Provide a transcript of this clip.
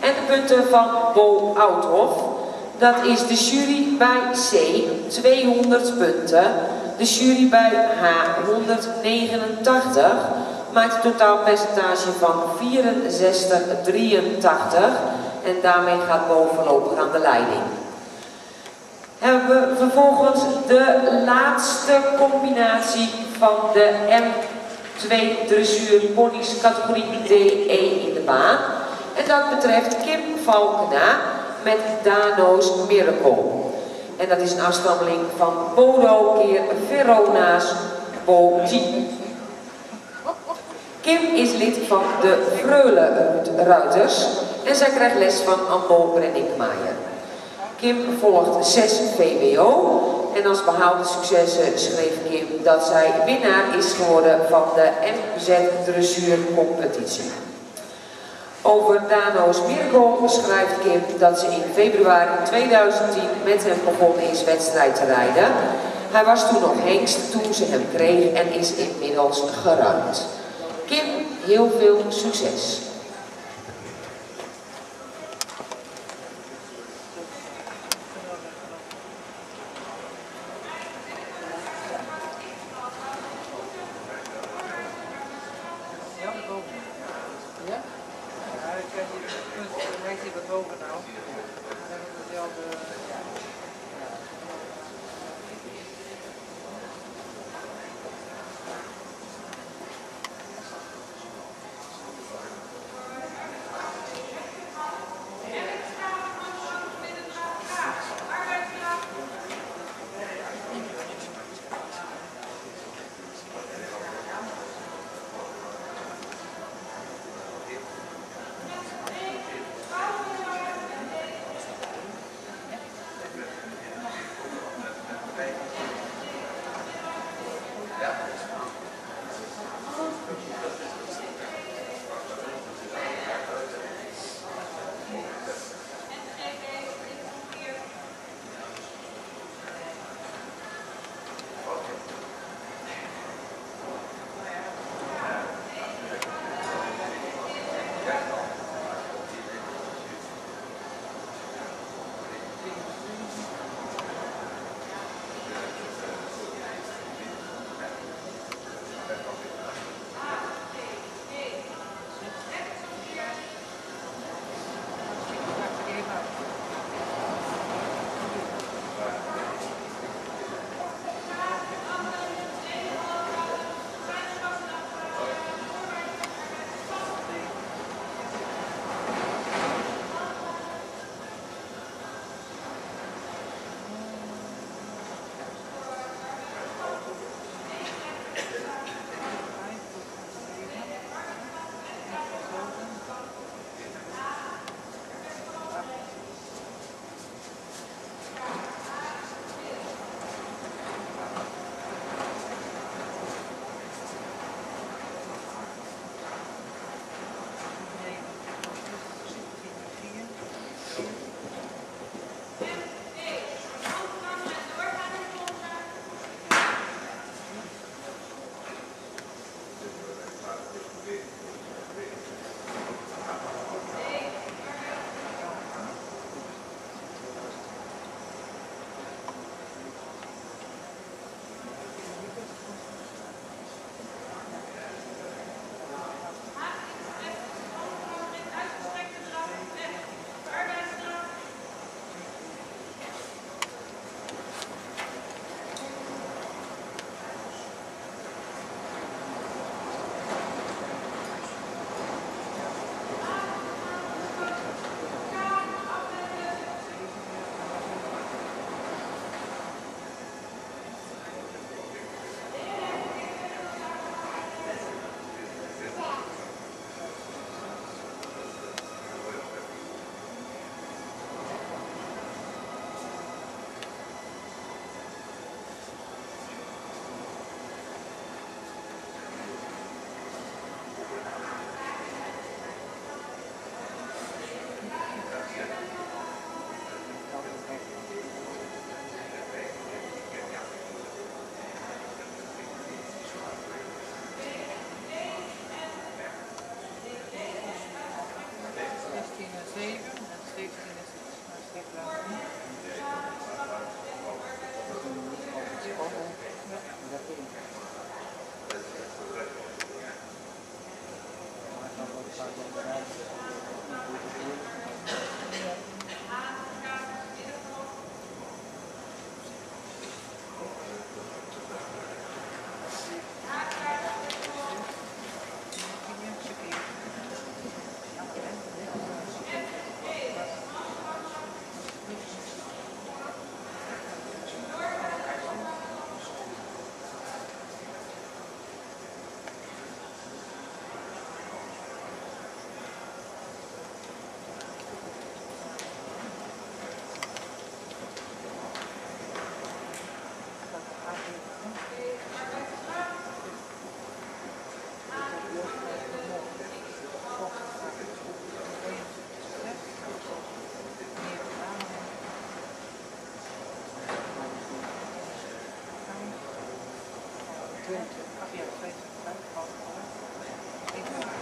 En de punten van Bo Oudhof. Dat is de jury bij C 200 punten. De jury bij H 189 maakt een totaalpercentage van 64,83 en daarmee gaat Bo voorlopig aan de leiding. Hebben we vervolgens de laatste combinatie van de M2 dressuur ponies categorie DE in de baan. En dat betreft Kim Valkena met Dano's Miracle. En dat is een afstammeling van Bodo keer Verona's Boti. Kim is lid van de Freule Ruiters en zij krijgt les van Ambo Brenninkmaier. Kim volgt 6 VWO en als behaalde successen schreef Kim dat zij winnaar is geworden van de MZ Dressuur competitie. Over Nano's miracle schrijft Kim dat ze in februari 2010 met hem begon eens wedstrijd te rijden. Hij was toen nog hengst toen ze hem kreeg en is inmiddels geruimd. Kim, heel veel succes! ik heb die wat hoger nou. En dan hebben we. Thank you.